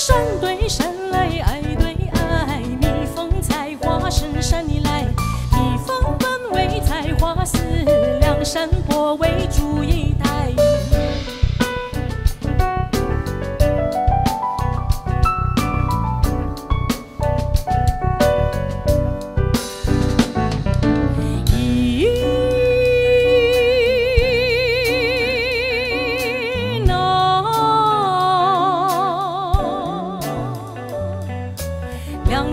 山对山来，爱对爱，蜜蜂采花深山里来，蜜蜂本为采花死，梁山伯为祝。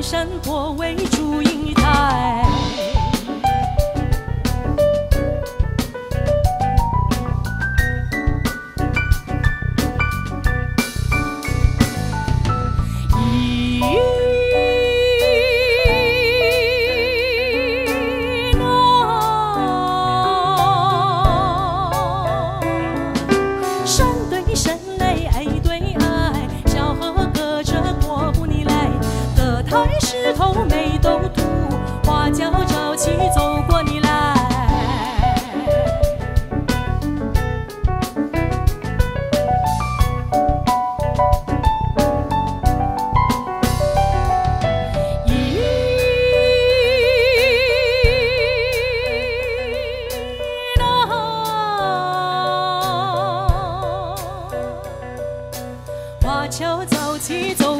山坡为祝英台。花轿朝起走过你来。一诺，花轿早起走